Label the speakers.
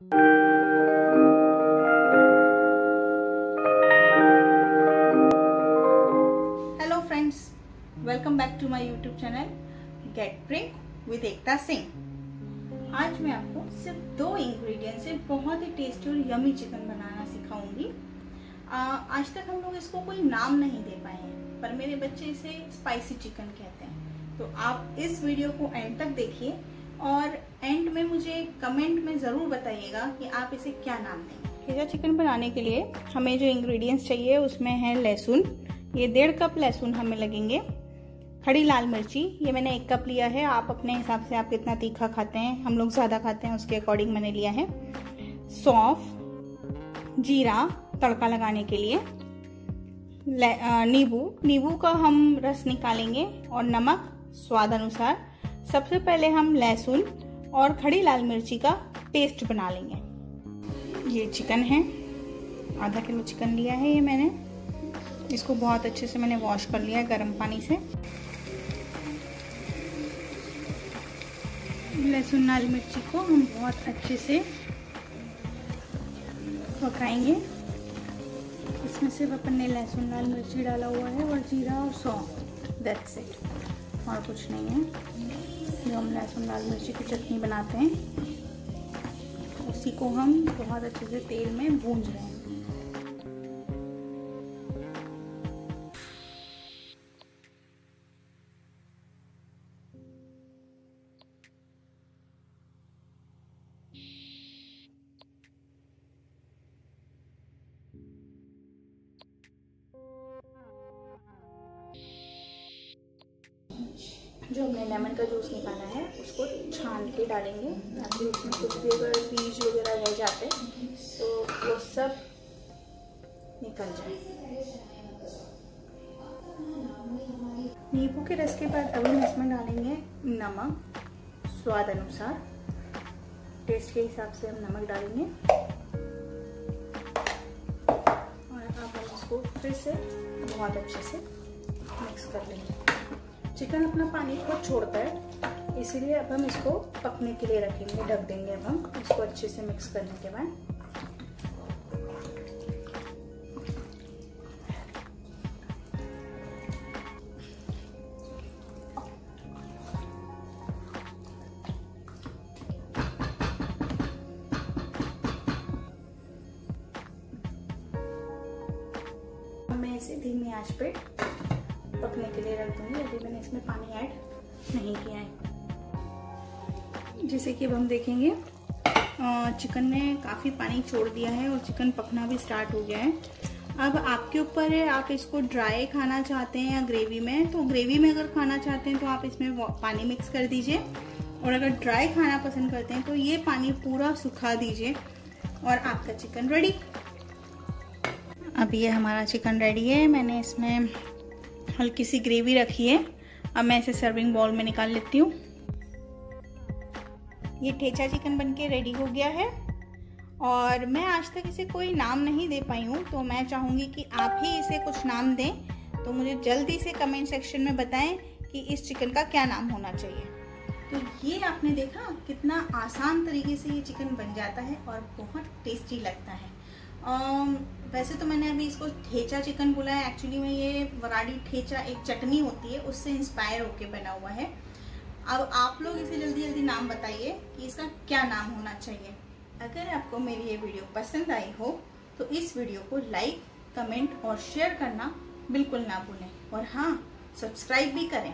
Speaker 1: Hello friends welcome back to my YouTube channel get drink with Ekta Singh आज मैं आपको सिर्फ़ दो इंग्रेडिएंट से बहुत ही टेस्टी और यमी चिकन बनाना सिखाऊँगी। आज तक हम लोग इसको कोई नाम नहीं दे पाए हैं, पर मेरे बच्चे इसे स्पाइसी चिकन कहते हैं। तो आप इस वीडियो को एंड तक देखिए और एंड में मुझे कमेंट में ज़रूर बताइएगा कि आप इसे क्या नाम देंगे। पिज़्ज़ा चिकन बनाने के लिए हमें जो इंग्रेडिएंट्स चाहिए उसमें है लहसुन। ये डेढ़ कप लहसुन हमें लगेंगे। खड़ी लाल मिर्ची, ये मैंने एक कप लिया है। आप अपने हिसाब से आप कितना तीखा खाते हैं, हम लोग ज़्यादा खाते हैं, उसके अकॉर्डिंग मैंने लिया है। सौंफ, जीरा तड़का लगाने के लिए। नींबू। नींबू का हम रस निकालेंगे और नमक स्वाद अनुसार सबसे पहले हम लहसुन और खड़ी लाल मिर्ची का पेस्ट बना लेंगे। ये चिकन है। आधा किलो चिकन लिया है ये मैंने। इसको बहुत अच्छे से मैंने वॉश कर लिया है गर्म पानी से। लहसुन लाल मिर्ची को हम बहुत अच्छे से पकाएँगे। इसमें सिर्फ़ अपन ने लहसुन लाल मिर्ची डाला हुआ है और जीरा और सौंफ। दैट्स इट और कुछ नहीं है। जो हम लहसुन लाल मिर्ची की चटनी बनाते हैं, उसी को हम बहुत अच्छे से तेल में भूंज रहे हैं। जो हमने लेमन का जूस निकाला है, उसको छान के डालेंगे। ताकि उसमें कुछ भी अगर बीज वगैरह रह जाते तो वो सब निकल जाए। नींबू के रस के बाद अभी हम इसमें डालेंगे नमक, स्वाद अनुसार। टेस्ट के हिसाब से हम नमक डालेंगे। और अब हम इसको फिर से बहुत अच्छे से मिक्स कर लेंगे। चिकन अपना पानी खुद छोड़ता है, इसीलिए अब हम इसको पकने के लिए रखेंगे, ढक देंगे अब हम, इसको अच्छे से मिक्स करने के बाद। मैं इसे धीमी आँच पे के रख दूँगी। अभी मैंने इसमें पानी ऐड नहीं किया है। जैसे कि अब हम देखेंगे चिकन ने काफ़ी पानी छोड़ दिया है और चिकन पकना भी स्टार्ट हो गया है। अब आपके ऊपर है, आप इसको ड्राई खाना चाहते हैं या ग्रेवी में तो ग्रेवी में अगर खाना चाहते हैं तो आप इसमें पानी मिक्स कर दीजिए। और अगर ड्राई खाना पसंद करते हैं तो ये पानी पूरा सुखा दीजिए और आपका चिकन रेडी अब ये हमारा चिकन रेडी है। मैंने इसमें हल्की सी ग्रेवी रखी है। अब मैं इसे सर्विंग बॉल में निकाल लेती हूँ। ये ठेचा चिकन बनके रेडी हो गया है। और मैं आज तक इसे कोई नाम नहीं दे पाई हूँ तो मैं चाहूँगी कि आप ही इसे कुछ नाम दें। तो मुझे जल्दी से कमेंट सेक्शन में बताएँ कि इस चिकन का क्या नाम होना चाहिए। तो ये आपने देखा कितना आसान तरीके से ये चिकन बन जाता है और बहुत टेस्टी लगता है। वैसे तो मैंने अभी इसको ठेचा चिकन बोला है। एक्चुअली में ये वराडी ठेचा एक चटनी होती है, उससे इंस्पायर होके बना हुआ है। अब आप लोग इसे जल्दी जल्दी नाम बताइए कि इसका क्या नाम होना चाहिए। अगर आपको मेरी ये वीडियो पसंद आई हो तो इस वीडियो को लाइक कमेंट और शेयर करना बिल्कुल ना भूलें। और हाँ सब्सक्राइब भी करें।